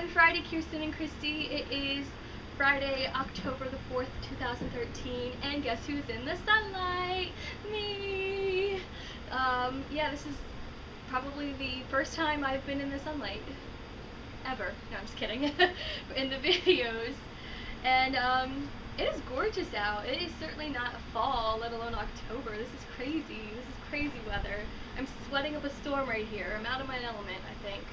Happy Friday, Kirsten and Christy. It is Friday, October the 4th, 2013, and guess who's in the sunlight? Me! Um, yeah, this is probably the first time I've been in the sunlight. Ever. No, I'm just kidding. in the videos. And, um, it is gorgeous out. It is certainly not fall, let alone October. This is crazy. This is crazy weather. I'm sweating up a storm right here. I'm out of my element, I think.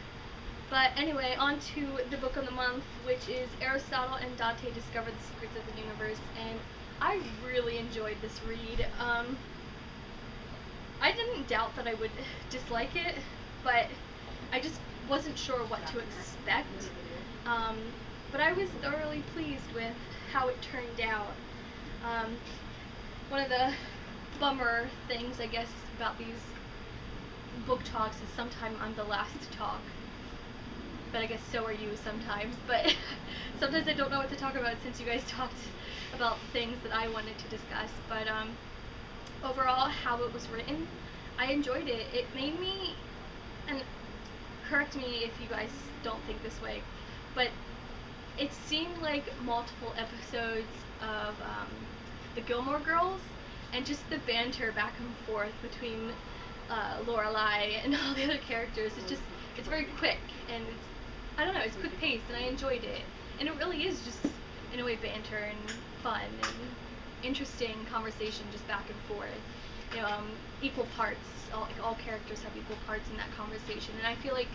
But anyway, on to the book of the month, which is Aristotle and Dante Discover the Secrets of the Universe. And I really enjoyed this read. Um, I didn't doubt that I would dislike it, but I just wasn't sure what to expect. Um, but I was thoroughly pleased with how it turned out. Um, one of the bummer things, I guess, about these book talks is sometimes I'm the last to talk. But I guess so are you sometimes. But sometimes I don't know what to talk about since you guys talked about things that I wanted to discuss. But um, overall, how it was written, I enjoyed it. It made me, and correct me if you guys don't think this way, but it seemed like multiple episodes of um, the Gilmore Girls and just the banter back and forth between uh, Lorelai and all the other characters. It's just it's very quick and it's I don't know it's quick paced and I enjoyed it and it really is just in a way banter and fun and interesting conversation just back and forth. You know, um, equal parts. All, like, all characters have equal parts in that conversation, and I feel like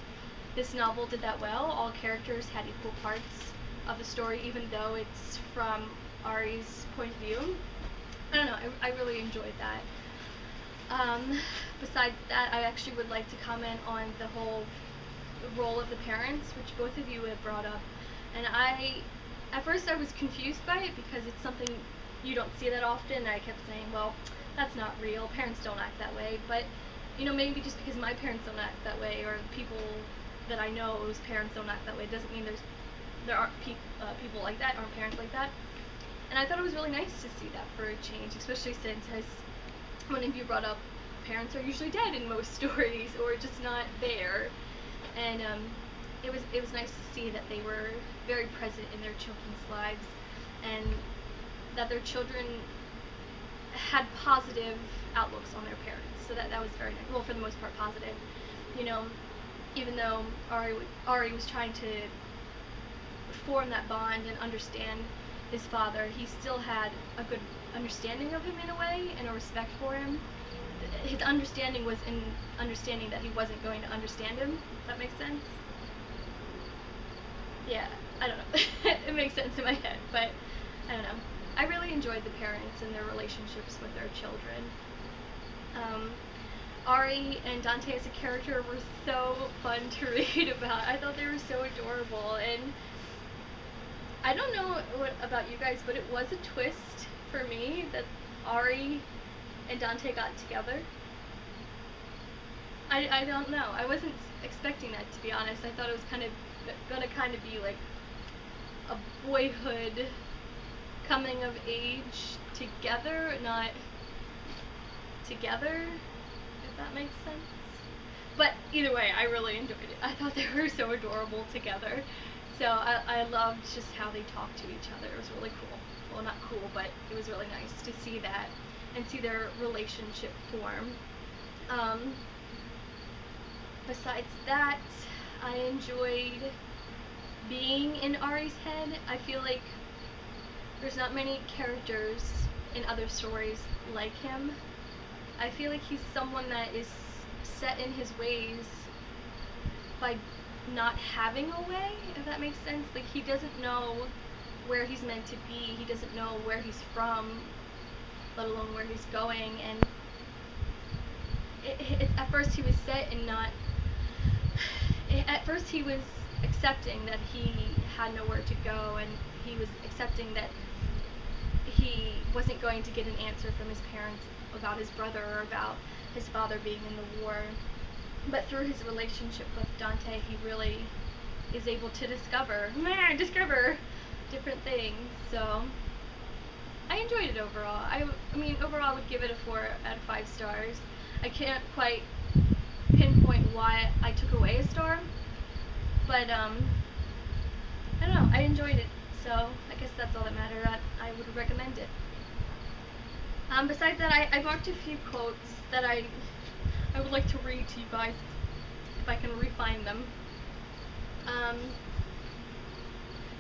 this novel did that well. All characters had equal parts of the story, even though it's from Ari's point of view. I don't know, I, I really enjoyed that. Um, besides that, I actually would like to comment on the whole role of the parents, which both of you have brought up. And I, at first, I was confused by it because it's something you don't see that often. I kept saying, well, that's not real. Parents don't act that way. But, you know, maybe just because my parents don't act that way or people that I know whose parents don't act that way doesn't mean there's there aren't pe- uh, people like that, aren't parents like that. And I thought it was really nice to see that for a change, especially since, as one of you brought up, parents are usually dead in most stories or just not there. And um, it was it was nice to see that they were very present in their children's lives, and that their children had positive outlooks on their parents. So that that was very nice. Well, for the most part, positive. You know, even though Ari Ari was trying to form that bond and understand his father, he still had a good understanding of him in a way and a respect for him. His understanding was in understanding that he wasn't going to understand him. If that makes sense? Yeah, I don't know. it makes sense in my head, but I don't know. I really enjoyed the parents and their relationships with their children. Um, Ari and Dante as a character were so fun to read about. I thought they were so adorable and I don't know what about you guys, but it was a twist for me that Ari and Dante got together. I, I don't know. I wasn't expecting that to be honest. I thought it was kind of gonna kind of be like a boyhood coming of age together, not together, if that makes sense. But either way, I really enjoyed it. I thought they were so adorable together. So I, I loved just how they talked to each other. It was really cool. Well, not cool, but it was really nice to see that and see their relationship form. Um, besides that, I enjoyed being in Ari's head. I feel like there's not many characters in other stories like him. I feel like he's someone that is set in his ways by not having a way, if that makes sense. Like he doesn't know where he's meant to be. He doesn't know where he's from, let alone where he's going. And it, it, at first he was set and not. It, at first he was accepting that he had nowhere to go, and he was accepting that he wasn't going to get an answer from his parents about his brother or about his father being in the war but through his relationship with Dante, he really is able to discover, discover different things. So I enjoyed it overall. I, I mean, overall, I would give it a four out of five stars. I can't quite pinpoint why I took away a star, but um, I don't know. I enjoyed it. So I guess that's all that mattered. I, I would recommend it. Um, besides that, I, I marked a few quotes that I I would like to read to you guys if I can refine them. Um,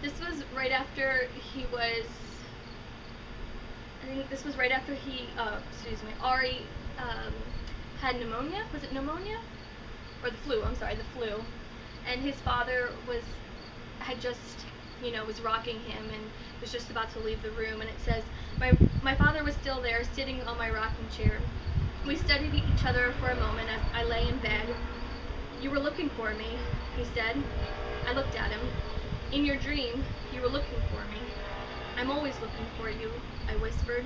this was right after he was. Think this was right after he. Uh, excuse me. Ari um, had pneumonia. Was it pneumonia? Or the flu? I'm sorry, the flu. And his father was had just, you know, was rocking him and was just about to leave the room. And it says, my my father was still there, sitting on my rocking chair. We studied each other for a moment as I lay in bed. You were looking for me, he said. I looked at him. In your dream, you were looking for me. I'm always looking for you, I whispered.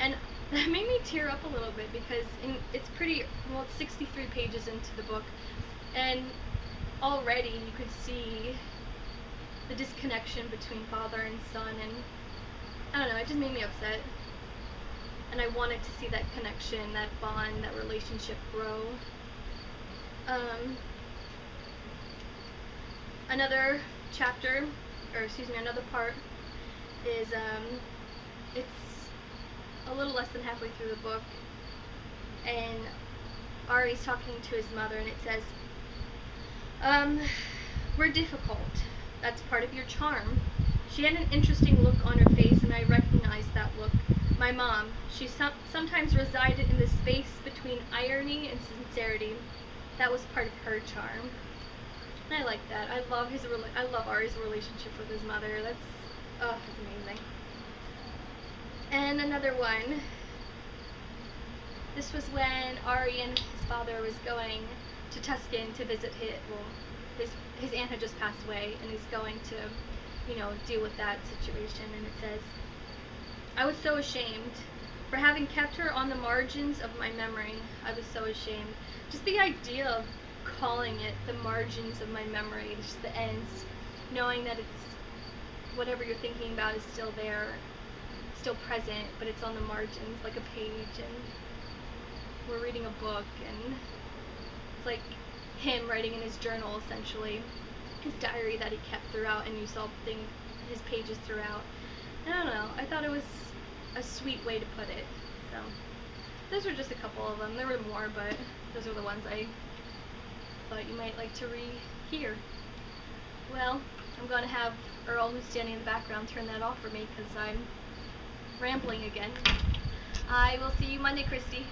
And that made me tear up a little bit because in, it's pretty, well, it's 63 pages into the book, and already you could see the disconnection between father and son, and I don't know, it just made me upset. And I wanted to see that connection, that bond, that relationship grow. Um, another chapter, or excuse me, another part is um, it's a little less than halfway through the book, and Ari's talking to his mother, and it says, um, "We're difficult. That's part of your charm." She had an interesting look on her face, and I recognized that look. My mom. She some, sometimes resided in the space between irony and sincerity. That was part of her charm. I like that. I love his. I love Ari's relationship with his mother. That's oh, that's amazing. And another one. This was when Ari and his father was going to Tucson to visit his. Well, his his aunt had just passed away, and he's going to, you know, deal with that situation. And it says, "I was so ashamed." For having kept her on the margins of my memory, I was so ashamed. Just the idea of calling it the margins of my memory, just the ends, knowing that it's whatever you're thinking about is still there, still present, but it's on the margins like a page, and we're reading a book, and it's like him writing in his journal essentially, his diary that he kept throughout, and you saw thing, his pages throughout. I don't know. I thought it was a sweet way to put it. So those were just a couple of them. There were more, but those are the ones I thought you might like to rehear. Well, I'm going to have Earl, who's standing in the background, turn that off for me because I'm rambling again. I will see you Monday, Christy.